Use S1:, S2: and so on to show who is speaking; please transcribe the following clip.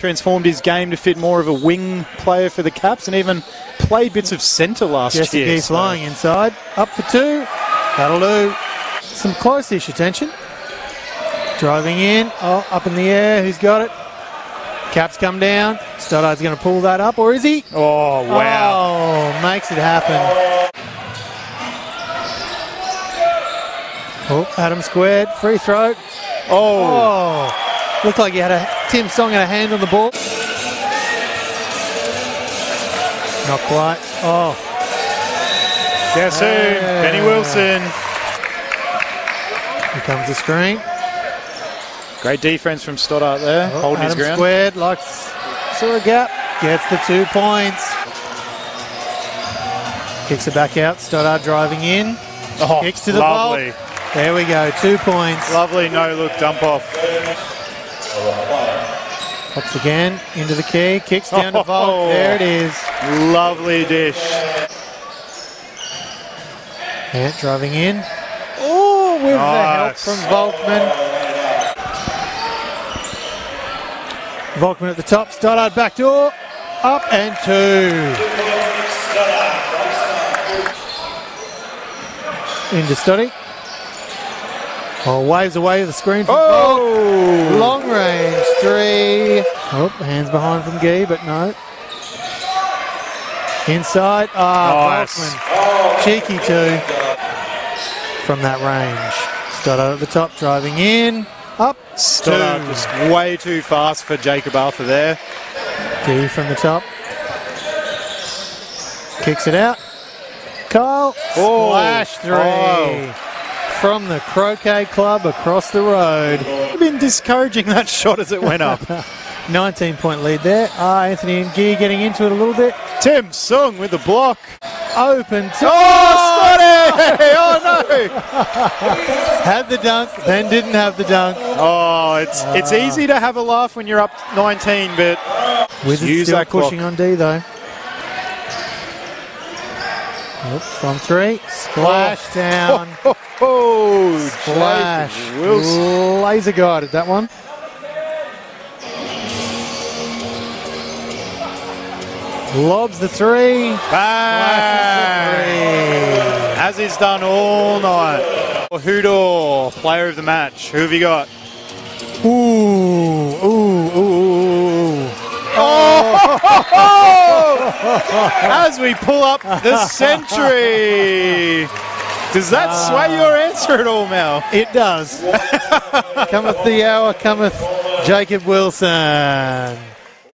S1: transformed his game to fit more of a wing player for the Caps and even played bits of centre last
S2: Jesse
S1: year.
S2: Gee
S1: so-
S2: flying inside. Up for two. That'll do. Some close-ish attention. Driving in. Oh, up in the air. Who's got it? Caps come down. Stoddard's going to pull that up, or is he?
S1: Oh, wow.
S2: Oh, makes it happen. Oh, Adam squared. Free throw.
S1: Oh,
S2: Oh, looked like he had a Tim Song had a hand on the ball. Not quite. Oh,
S1: guess who?
S2: Yeah.
S1: Benny Wilson.
S2: here comes the screen.
S1: Great defense from Stoddart there, oh, holding
S2: Adam
S1: his ground.
S2: squared, likes saw a gap, gets the two points. Kicks it back out. Stoddard driving in.
S1: Oh,
S2: Kicks to the
S1: lovely.
S2: There we go. Two points.
S1: Lovely no-look dump off.
S2: Again into the key. Kicks down to
S1: Oh.
S2: Volk. There it is.
S1: Lovely dish.
S2: Ant driving in. Oh, with
S1: Nice.
S2: the help from Volkman. Volkman at the top. Stoddard back door. Up and two. Into Stoddy. Oh, waves away the screen from Volk.
S1: Oh,
S2: Long range three. Oh, hands behind from Gee, but no. Inside. Ah,
S1: Nice.
S2: Volkman. Cheeky two. From that range. Stoddard at the top, driving in. Up.
S1: Stoddard
S2: Two.
S1: just way too fast for Jacob Arthur there.
S2: Gee from the top. Kicks it out. Kyle.
S1: Oh.
S2: Splash three. From the Croquet Club across the road.
S1: I've been discouraging that shot as it went up.
S2: 19 point lead there. Ah, Anthony and Gee getting into it a little bit.
S1: Tim Sung with the block.
S2: Open to
S1: Oh! Oh no!
S2: had the dunk, then didn't have the dunk.
S1: Oh, it's it's easy to have a laugh when you're up 19, but
S2: Wizards
S1: use
S2: still
S1: that clock.
S2: pushing on D though. Oop, from three, splash oh. down,
S1: oh, oh
S2: splash.
S1: Jacob Wilson.
S2: Laser guided that one. Lobs the three.
S1: Bang!
S2: Three.
S1: As he's done all night. Hoodor, player of the match. Who have you got?
S2: Ooh,
S1: As we pull up the century. Does that sway your answer at all, Mel?
S2: It does. cometh the hour, cometh Jacob Wilson.